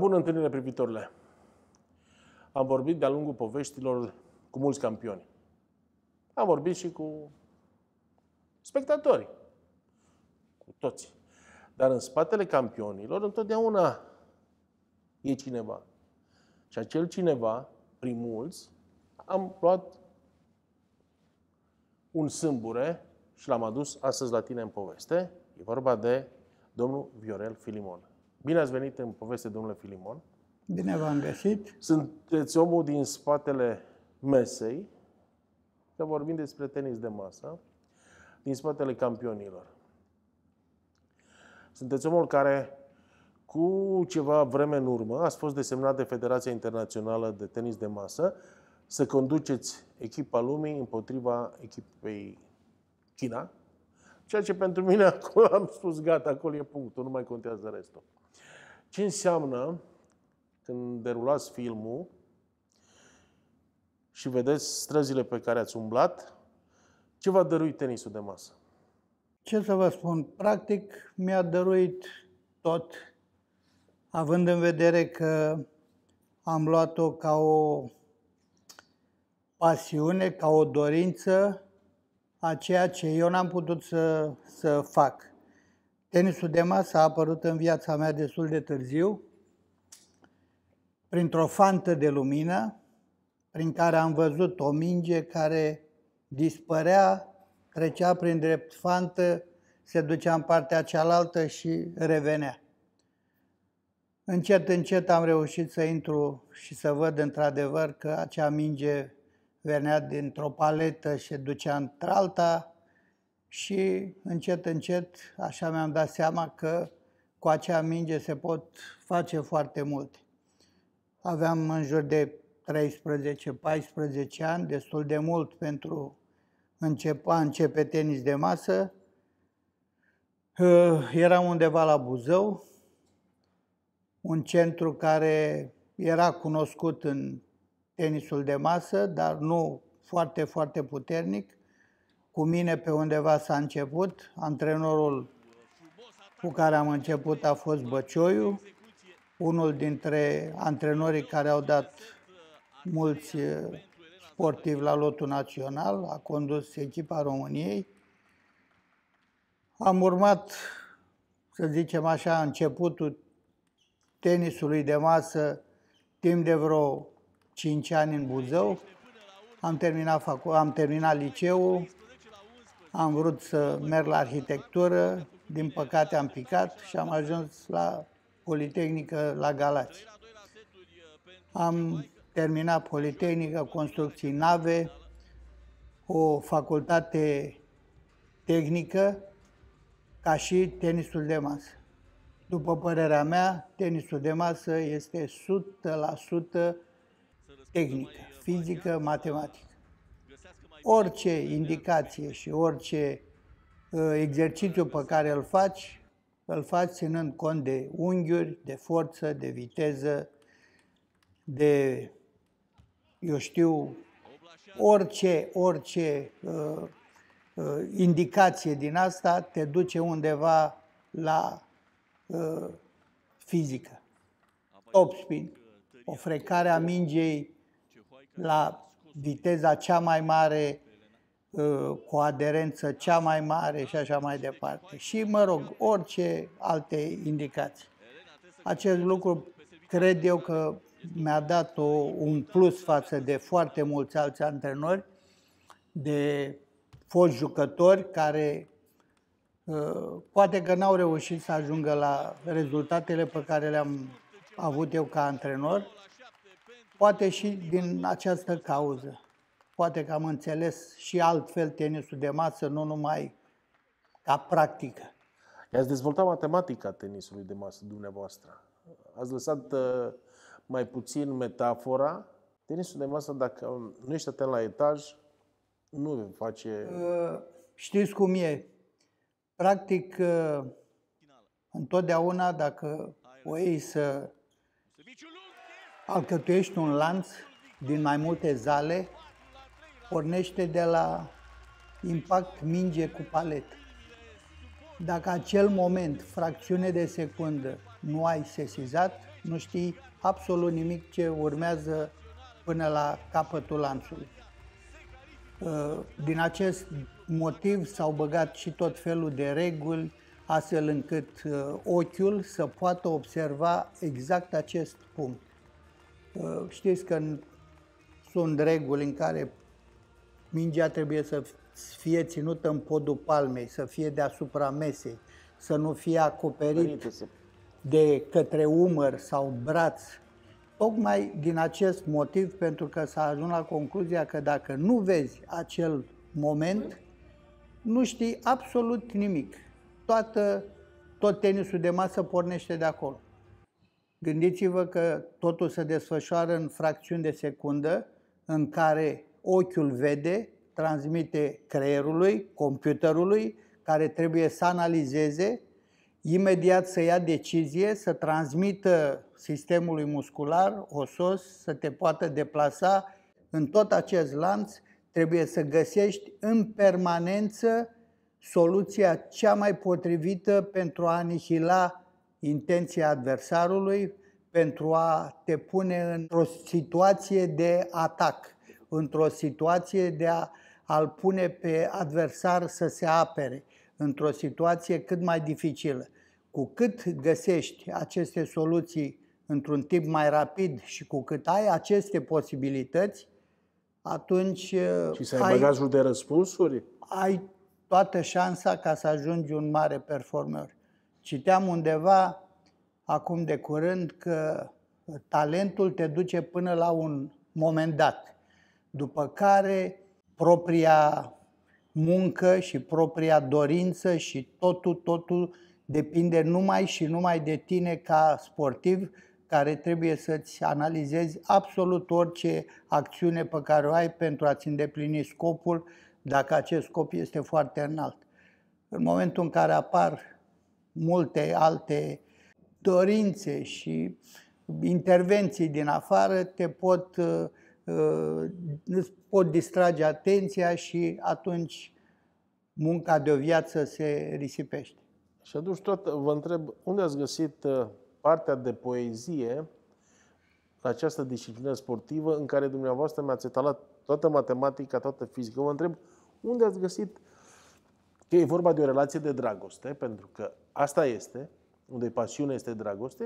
La bună întâlnire, privitorile! Am vorbit de-a lungul poveștilor cu mulți campioni. Am vorbit și cu spectatori, cu toți. Dar în spatele campionilor întotdeauna e cineva. Și acel cineva, prin mulți, am luat un sâmbure și l-am adus astăzi la tine în poveste. E vorba de domnul Viorel Filimon. Bine ați venit în poveste, domnule Filimon. Bine v-am găsit. Sunteți omul din spatele mesei, că vorbim despre tenis de masă, din spatele campionilor. Sunteți omul care, cu ceva vreme în urmă, ați fost desemnat de Federația Internațională de Tenis de Masă să conduceți echipa lumii împotriva echipei China, ceea ce pentru mine acolo am spus gata, acolo e punctul, nu mai contează restul. Ce înseamnă când derulați filmul și vedeți străzile pe care ați umblat, ce v-a dăruit tenisul de masă? Ce să vă spun? Practic mi-a dăruit tot, având în vedere că am luat-o ca o pasiune, ca o dorință a ceea ce eu n-am putut să, să fac. Tenisul de masă a apărut în viața mea destul de târziu, printr-o fantă de lumină, prin care am văzut o minge care dispărea, trecea prin drept fantă, se ducea în partea cealaltă și revenea. Încet, încet am reușit să intru și să văd într-adevăr că acea minge venea dintr-o paletă și ducea într-alta și încet, încet, așa mi-am dat seama că cu acea minge se pot face foarte multe. Aveam în jur de 13-14 ani, destul de mult pentru începa, începe tenis de masă. Uh, eram undeva la Buzău, un centru care era cunoscut în tenisul de masă, dar nu foarte, foarte puternic. Cu mine pe undeva s-a început. Antrenorul cu care am început a fost Băcioiu, unul dintre antrenorii care au dat mulți eh, sportivi la lotul național, a condus echipa României. Am urmat, să zicem așa, începutul tenisului de masă timp de vreo 5 ani în Buzău. Am terminat, facu- am terminat liceul, am vrut să merg la arhitectură, din păcate am picat și am ajuns la Politehnică la Galați. Am terminat Politehnică, construcții nave, o facultate tehnică, ca și tenisul de masă. După părerea mea, tenisul de masă este 100% tehnică, fizică, matematică. Orice indicație și orice uh, exercițiu pe care îl faci, îl faci ținând cont de unghiuri, de forță, de viteză, de, eu știu, orice, orice uh, uh, indicație din asta te duce undeva la uh, fizică. Topspin, o frecare a mingei la viteza cea mai mare, uh, cu aderență cea mai mare și așa mai departe. Și, mă rog, orice alte indicații. Acest lucru cred eu că mi-a dat o, un plus față de foarte mulți alți antrenori, de foști jucători care uh, poate că n-au reușit să ajungă la rezultatele pe care le-am avut eu ca antrenor, Poate și din această cauză. Poate că am înțeles și altfel tenisul de masă, nu numai ca practică. I-ați dezvoltat matematica tenisului de masă dumneavoastră. Ați lăsat uh, mai puțin metafora. Tenisul de masă, dacă nu ești atent la etaj, nu face... Uh, știți cum e? Practic, uh, întotdeauna, dacă o iei să alcătuiești un lanț din mai multe zale, pornește de la impact minge cu palet. Dacă acel moment, fracțiune de secundă, nu ai sesizat, Nu știi absolut nimic ce urmează până la capătul lanțului. Uh, din acest motiv s-au băgat și tot felul de reguli, astfel încât uh, ochiul să poată observa exact acest punct. Uh, știți că sunt reguli în care mingea trebuie să fie ținută în podul palmei, să fie deasupra mesei, să nu fie acoperit de către umăr sau braț. Tocmai din acest motiv, pentru că s-a ajuns la concluzia că dacă nu vezi acel moment, nu știi absolut nimic. Toată, tot tenisul de masă pornește de acolo. Gândiți-vă că totul se desfășoară în fracțiuni de secundă în care ochiul vede, transmite creierului, computerului, care trebuie să analizeze, imediat să ia decizie, să transmită sistemului muscular osos, să te poată deplasa. În tot acest lanț, trebuie să găsești în permanență soluția cea mai potrivită pentru a anihila intenția adversarului, pentru a te pune într-o situație de atac, într-o situație de a, a-l pune pe adversar să se apere, într-o situație cât mai dificilă. Cu cât găsești aceste soluții într-un timp mai rapid și cu cât ai aceste posibilități, atunci și să ai, ai bagajul de răspunsuri? Ai toată șansa ca să ajungi un mare performer. Citeam undeva acum de curând că talentul te duce până la un moment dat, după care propria muncă și propria dorință și totul, totul depinde numai și numai de tine ca sportiv, care trebuie să-ți analizezi absolut orice acțiune pe care o ai pentru a-ți îndeplini scopul, dacă acest scop este foarte înalt. În momentul în care apar multe alte dorințe și intervenții din afară, te pot, uh, uh, îți pot distrage atenția și atunci munca de o viață se risipește. Și atunci tot vă întreb, unde ați găsit uh, partea de poezie în această disciplină sportivă în care dumneavoastră mi-ați etalat toată matematica, toată fizica. Vă întreb, unde ați găsit că e vorba de o relație de dragoste, pentru că asta este, unde pasiune este dragoste,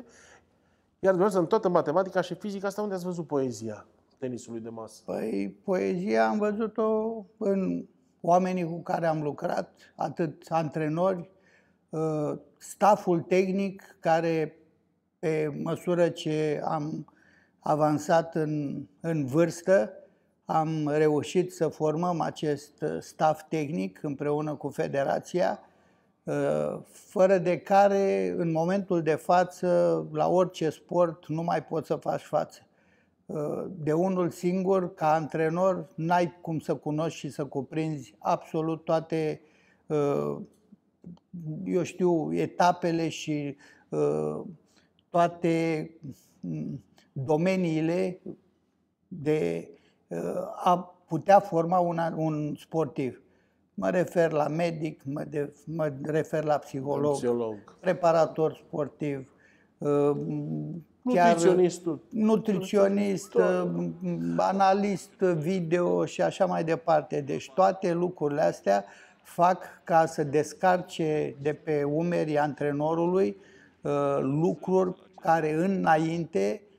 iar dumneavoastră în toată matematica și fizica asta, unde ați văzut poezia tenisului de masă? Păi, poezia am văzut-o în oamenii cu care am lucrat, atât antrenori, ă, staful tehnic care pe măsură ce am avansat în, în vârstă, am reușit să formăm acest staff tehnic împreună cu federația, uh, fără de care, în momentul de față, la orice sport nu mai poți să faci față. Uh, de unul singur, ca antrenor, n-ai cum să cunoști și să cuprinzi absolut toate, uh, eu știu, etapele și toate mm, domeniile de a putea forma un, un sportiv. Mă refer la medic, mă, de, mă refer la psiholog, psiholog, preparator sportiv, uh, chiar nutriționist, uh, analist video și așa mai departe. Deci toate lucrurile astea fac ca să descarce de pe umerii antrenorului uh, lucruri care înainte Uh,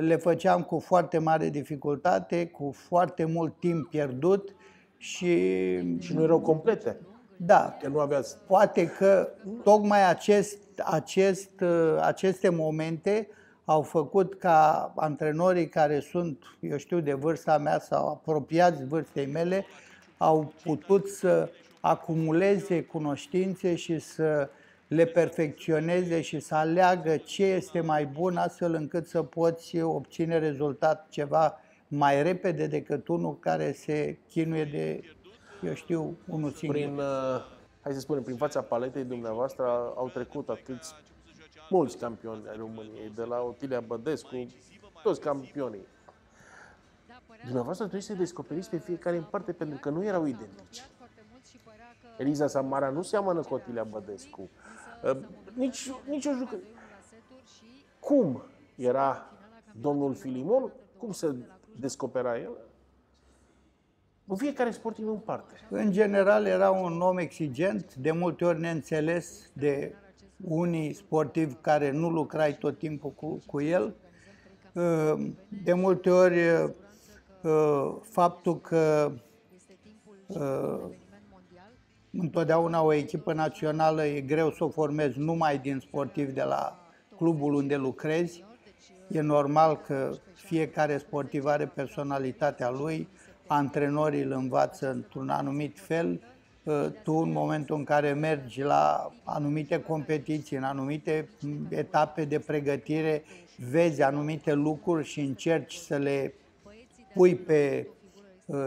le făceam cu foarte mare dificultate, cu foarte mult timp pierdut și... Și nu erau complete. Da. Că nu aveați... Poate că tocmai acest, acest, uh, aceste momente au făcut ca antrenorii care sunt, eu știu, de vârsta mea sau apropiați vârstei mele, au putut să acumuleze cunoștințe și să le perfecționeze și să aleagă ce este mai bun astfel încât să poți obține rezultat ceva mai repede decât unul care se chinuie de, eu știu, unul singur. Prin, uh, hai să spunem, prin fața paletei dumneavoastră au trecut atâți mulți campioni ai României, de la Otilia Bădescu, toți campionii. Dumneavoastră trebuie să descoperiți pe fiecare în parte pentru că nu erau identici. Eliza Samara nu seamănă cu Otilia Bădescu. Uh, nici, nici o jucă. Cum? era domnul Filimon, cum se descopera el? În fiecare sportiv în parte. În general era un om exigent, de multe ori neînțeles de unii sportivi care nu lucrai tot timpul cu, cu el. De multe ori faptul că întotdeauna o echipă națională e greu să o formezi numai din sportivi de la clubul unde lucrezi. E normal că fiecare sportiv are personalitatea lui, antrenorii îl învață într-un anumit fel. Tu, în momentul în care mergi la anumite competiții, în anumite etape de pregătire, vezi anumite lucruri și încerci să le pui pe Uh,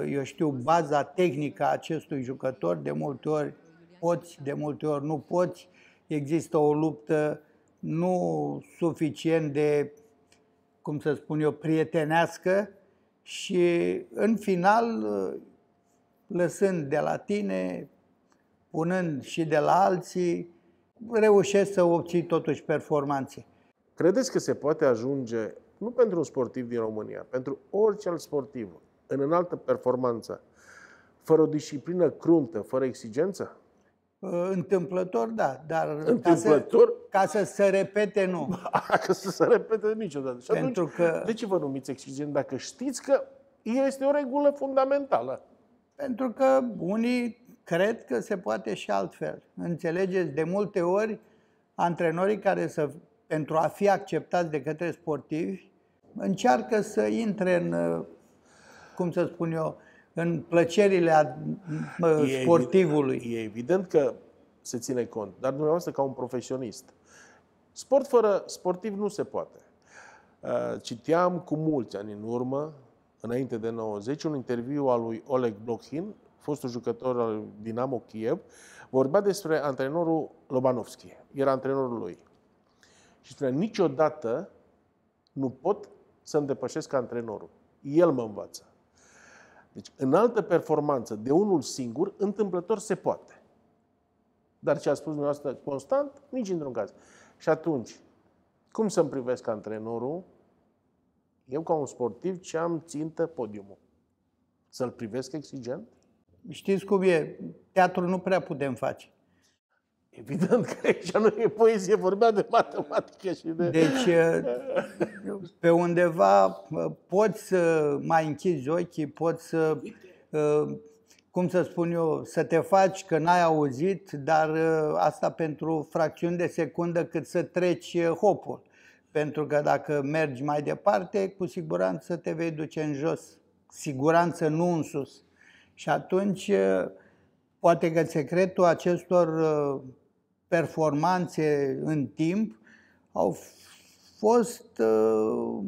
eu știu, baza tehnică a acestui jucător, de multe ori poți, de multe ori nu poți, există o luptă nu suficient de, cum să spun eu, prietenească și în final, uh, lăsând de la tine, punând și de la alții, reușești să obții totuși performanțe. Credeți că se poate ajunge, nu pentru un sportiv din România, pentru orice alt sportiv, în înaltă performanță, fără o disciplină cruntă, fără exigență? Uh, întâmplător, da, dar Întâmplător? Ca, să, ca să se repete, nu. ca să se repete niciodată. Și Pentru atunci, că... de ce vă numiți exigent dacă știți că este o regulă fundamentală? Pentru că unii cred că se poate și altfel. Înțelegeți, de multe ori, antrenorii care să, pentru a fi acceptați de către sportivi, încearcă să intre în cum să spun eu, în plăcerile e sportivului. Evident, e evident că se ține cont, dar dumneavoastră ca un profesionist. Sport fără sportiv nu se poate. Uh, citeam cu mulți ani în urmă, înainte de 90, un interviu al lui Oleg Blokhin, fostul jucător al Dinamo Kiev, vorbea despre antrenorul Lobanovski. Era antrenorul lui. Și spunea, niciodată nu pot să îmi depășesc antrenorul. El mă învață. Deci, în altă performanță de unul singur, întâmplător se poate. Dar ce a spus dumneavoastră constant, nici într-un caz. Și atunci, cum să-mi privesc antrenorul? Eu, ca un sportiv, ce am țintă podiumul? Să-l privesc exigent? Știți cum e? Teatru nu prea putem face. Evident că aici nu e poezie, vorbea de matematică și de... Deci, pe undeva poți să mai închizi ochii, poți să, cum să spun eu, să te faci că n-ai auzit, dar asta pentru fracțiuni de secundă cât să treci hopul. Pentru că dacă mergi mai departe, cu siguranță te vei duce în jos. Siguranță nu în sus. Și atunci, poate că secretul acestor performanțe în timp au fost uh,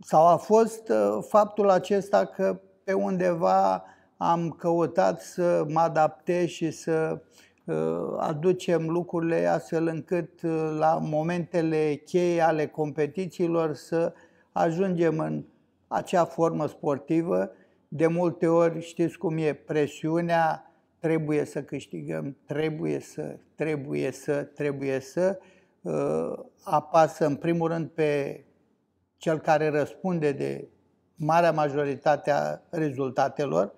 sau a fost uh, faptul acesta că pe undeva am căutat să mă adaptez și să uh, aducem lucrurile astfel încât la momentele cheie ale competițiilor să ajungem în acea formă sportivă. De multe ori știți cum e, presiunea trebuie să câștigăm, trebuie să, trebuie să, trebuie să, uh, apasă în primul rând pe cel care răspunde de marea majoritate a rezultatelor,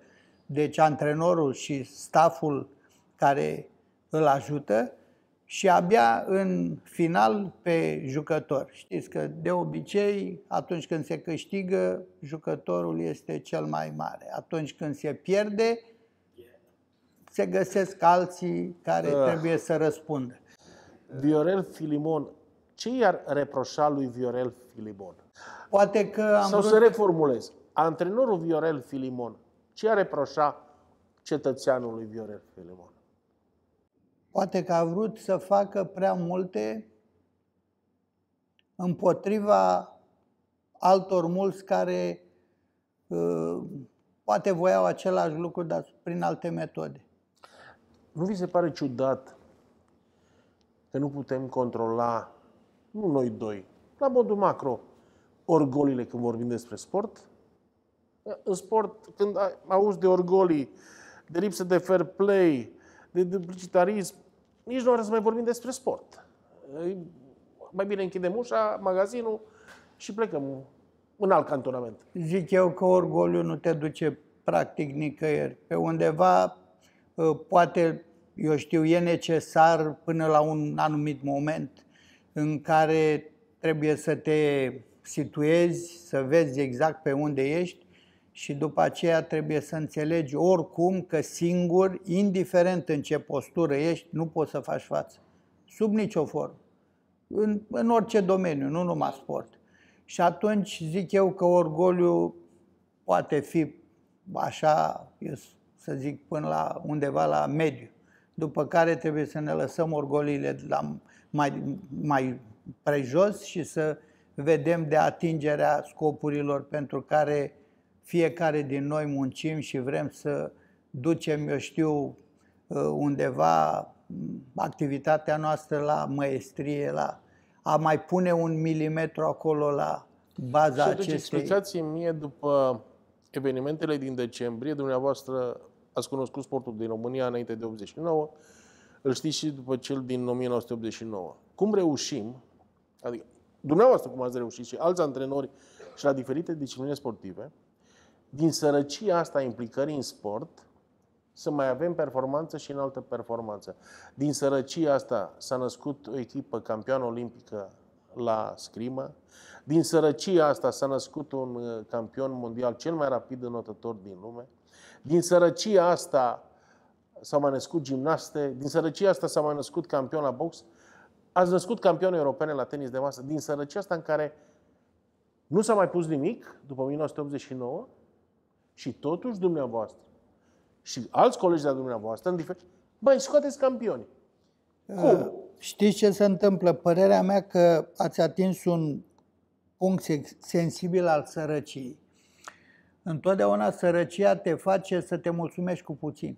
deci antrenorul și staful care îl ajută și abia în final pe jucător. Știți că de obicei atunci când se câștigă, jucătorul este cel mai mare. Atunci când se pierde, se găsesc alții care uh. trebuie să răspundă. Viorel Filimon, ce i-ar reproșa lui Viorel Filimon? Poate că am Sau vrut... să reformulez. Antrenorul Viorel Filimon, ce i-ar reproșa cetățeanului Viorel Filimon? Poate că a vrut să facă prea multe împotriva altor mulți care uh, poate voiau același lucru, dar prin alte metode. Nu vi se pare ciudat că nu putem controla, nu noi doi, la modul macro, orgolile când vorbim despre sport? În sport, când auzi de orgolii, de lipsă de fair play, de duplicitarism, nici nu ar să mai vorbim despre sport. Mai bine închidem ușa, magazinul și plecăm în alt cantonament. Zic eu că orgoliu nu te duce practic nicăieri. Pe undeva, ă, poate, eu știu, e necesar până la un anumit moment în care trebuie să te situezi, să vezi exact pe unde ești și după aceea trebuie să înțelegi oricum că singur, indiferent în ce postură ești, nu poți să faci față. Sub nicio formă. În, în orice domeniu, nu numai sport. Și atunci zic eu că orgoliu poate fi așa, eu să zic, până la undeva la mediu. După care trebuie să ne lăsăm orgoliile la mai, mai prejos și să vedem de atingerea scopurilor pentru care fiecare din noi muncim și vrem să ducem, eu știu, undeva activitatea noastră la măestrie, la a mai pune un milimetru acolo la baza și acestei... explicați mie, după evenimentele din decembrie, dumneavoastră ați cunoscut sportul din România înainte de 89, îl știți și după cel din 1989. Cum reușim, adică dumneavoastră cum ați reușit și alți antrenori și la diferite discipline sportive, din sărăcia asta a implicării în sport, să mai avem performanță și în altă performanță. Din sărăcia asta s-a născut o echipă campioană olimpică la scrimă. Din sărăcia asta s-a născut un uh, campion mondial cel mai rapid înotător din lume. Din sărăcia asta s-au mai născut gimnaste. Din sărăcia asta s-a mai născut campion la box. Ați născut campioane europene la tenis de masă. Din sărăcia asta în care nu s-a mai pus nimic după 1989 și totuși dumneavoastră și alți colegi de-a dumneavoastră, în diferit, băi, scoateți campioni. Cum? Uh, știți ce se întâmplă? Părerea mea că ați atins un punct sensibil al sărăciei. Întotdeauna sărăcia te face să te mulțumești cu puțin.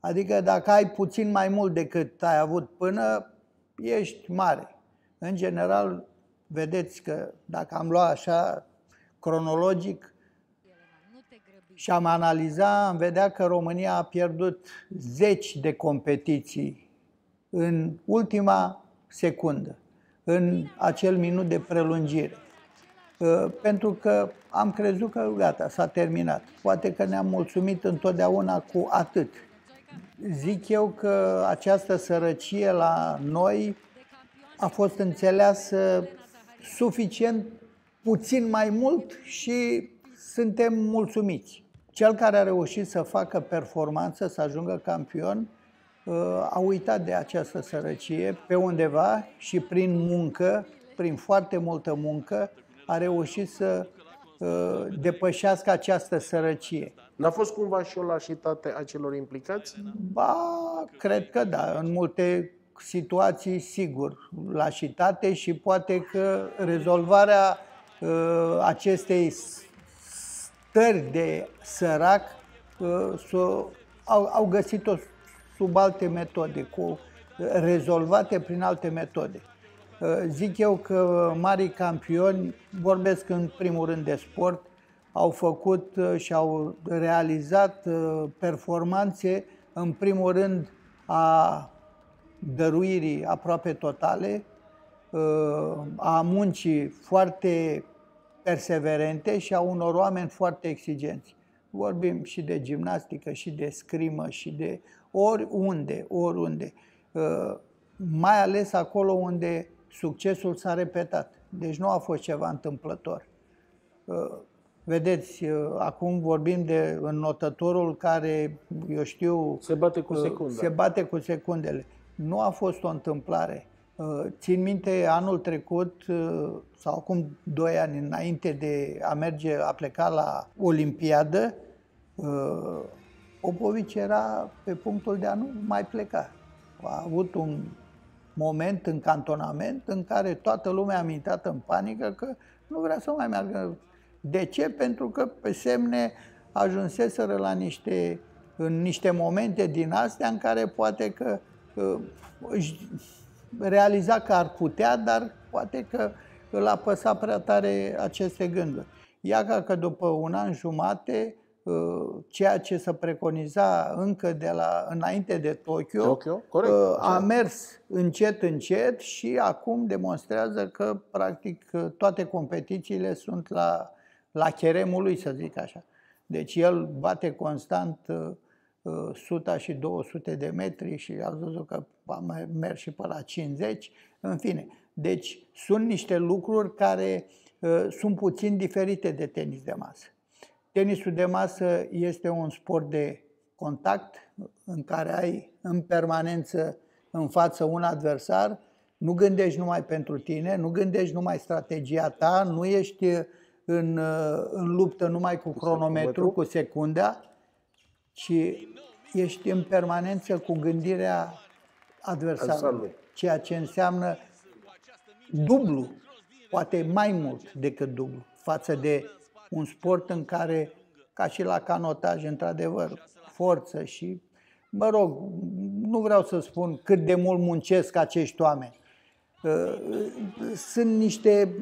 Adică dacă ai puțin mai mult decât ai avut până, ești mare. În general, vedeți că dacă am luat așa cronologic, și am analizat, am vedea că România a pierdut zeci de competiții în ultima secundă, în acel minut de prelungire. Uh, pentru că am crezut că gata, s-a terminat. Poate că ne-am mulțumit întotdeauna cu atât. Zic eu că această sărăcie la noi a fost înțeleasă suficient puțin mai mult și suntem mulțumiți. Cel care a reușit să facă performanță, să ajungă campion, uh, a uitat de această sărăcie pe undeva și prin muncă, prin foarte multă muncă, a reușit să uh, depășească această sărăcie. N-a fost cumva și o lașitate a celor implicați? Ba, cred că da. În multe situații, sigur, lașitate și poate că rezolvarea uh, acestei stări de sărac uh, au, au găsit-o sub alte metode, cu rezolvate prin alte metode. Uh, zic eu că mari campioni, vorbesc în primul rând de sport, au făcut uh, și au realizat performanțe, în primul rând, a dăruirii aproape totale, a muncii foarte perseverente și a unor oameni foarte exigenți. Vorbim și de gimnastică, și de scrimă, și de oriunde, oriunde. Uh, mai ales acolo unde succesul s-a repetat. Deci nu a fost ceva întâmplător. Uh, vedeți, uh, acum vorbim de înnotătorul care, eu știu... Se bate cu secunde. Se bate cu secundele. Nu a fost o întâmplare. Uh, țin minte anul trecut, uh, sau acum doi ani înainte de a merge, a pleca la Olimpiadă, uh, Popovici era pe punctul de a nu mai pleca. A avut un moment în cantonament în care toată lumea a intrat în panică că nu vrea să mai meargă. De ce? Pentru că pe semne ajunseseră la niște, în niște momente din astea în care poate că își realiza că ar putea, dar poate că îl apăsa prea tare aceste gânduri. Iaca că după un an jumate ceea ce se preconiza încă de la înainte de Tokyo, Tokyo? Corect, a așa. mers încet, încet și acum demonstrează că practic toate competițiile sunt la, la cheremul lui, să zic așa. Deci el bate constant uh, uh, 100 și 200 de metri și a văzut că a mers și pe la 50, în fine. Deci sunt niște lucruri care uh, sunt puțin diferite de tenis de masă. Tenisul de masă este un sport de contact în care ai în permanență în față un adversar, nu gândești numai pentru tine, nu gândești numai strategia ta, nu ești în, în luptă numai cu cronometru, cu secunda, ci ești în permanență cu gândirea adversarului, ceea ce înseamnă dublu, poate mai mult decât dublu, față de un sport în care, ca și la canotaj, într-adevăr, forță și, mă rog, nu vreau să spun cât de mult muncesc acești oameni. Sunt niște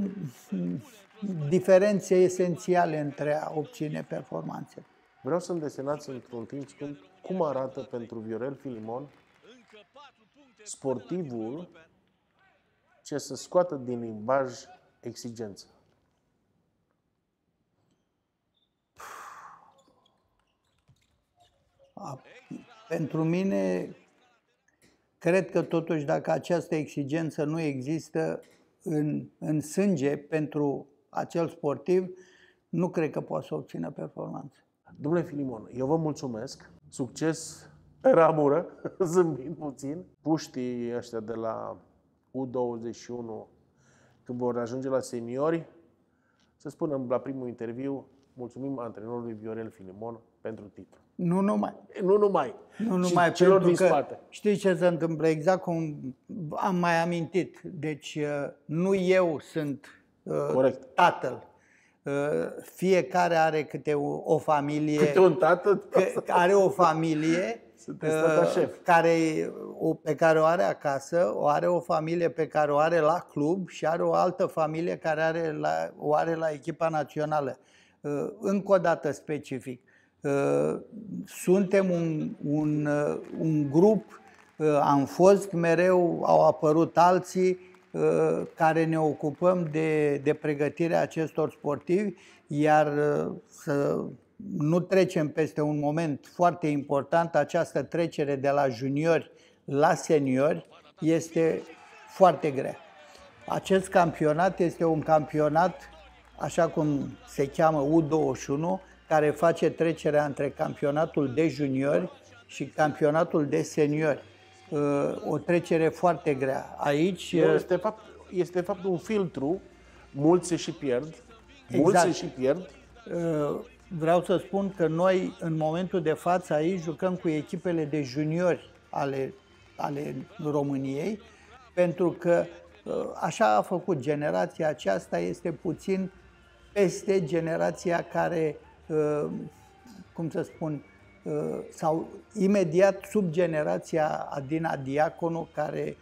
diferențe esențiale între a obține performanțe. Vreau să-mi desenați într-un timp scurt cum arată pentru Viorel Filimon sportivul ce să scoată din limbaj exigență. A, pentru mine, cred că totuși dacă această exigență nu există în, în sânge pentru acel sportiv, nu cred că poate să obțină performanță. Domnule Filimon, eu vă mulțumesc. Succes pe ramură, zâmbind puțin. Puștii ăștia de la U21, când vor ajunge la seniori, să spunem la primul interviu, mulțumim antrenorului Viorel Filimon pentru titlu. Nu numai. Nu numai. Nu numai celor din că spate. Știi ce se întâmplă? Exact cum am mai amintit. Deci nu eu sunt Corect. tatăl. Fiecare are câte o, o familie. Câte un tată? Că, are o familie șef. care, o, pe care o are acasă, o are o familie pe care o are la club și are o altă familie care are la, o are la echipa națională. Încă o dată specific. Suntem un, un, un grup, am fost mereu, au apărut alții, care ne ocupăm de, de pregătirea acestor sportivi, iar să nu trecem peste un moment foarte important, această trecere de la juniori la seniori este foarte grea. Acest campionat este un campionat, așa cum se cheamă U21, care face trecerea între campionatul de juniori și campionatul de seniori. O trecere foarte grea. Aici... Este de fapt, este de fapt un filtru, mulți se și pierd, mulți Exact. se și pierd, Vreau să spun că noi, în momentul de față, aici jucăm cu echipele de juniori ale, ale României, pentru că așa a făcut generația aceasta, este puțin peste generația care, cum să spun, sau imediat sub generația Adina Diaconu, care,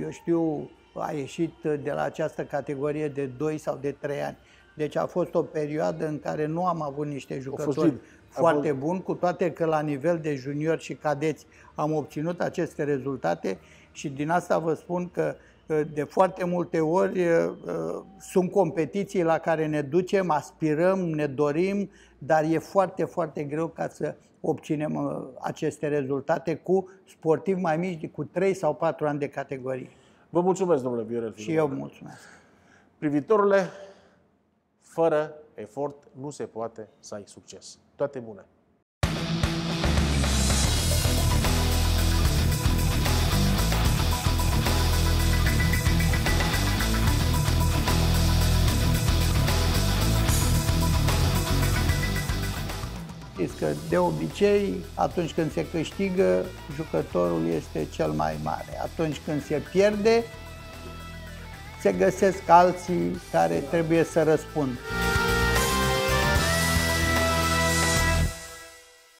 eu știu, a ieșit de la această categorie de 2 sau de 3 ani. Deci a fost o perioadă în care nu am avut niște jucători bine. A foarte fost- buni, cu toate că la nivel de juniori și cadeți am obținut aceste rezultate și din asta vă spun că uh, de foarte multe ori uh, uh, sunt competiții la care ne ducem, aspirăm, ne dorim, dar e foarte, foarte greu ca să obținem uh, aceste rezultate cu sportivi mai mici, cu 3 sau 4 ani de categorie. Vă mulțumesc, domnule Viorel Și Filimon. eu mulțumesc. Privitorule, fără efort nu se poate să ai succes. Toate bune! Știți că de obicei, atunci când se câștigă, jucătorul este cel mai mare. Atunci când se pierde, se găsesc alții care trebuie să răspundă.